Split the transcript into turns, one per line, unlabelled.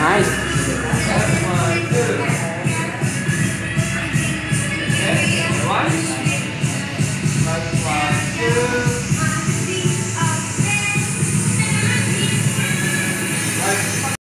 Nice.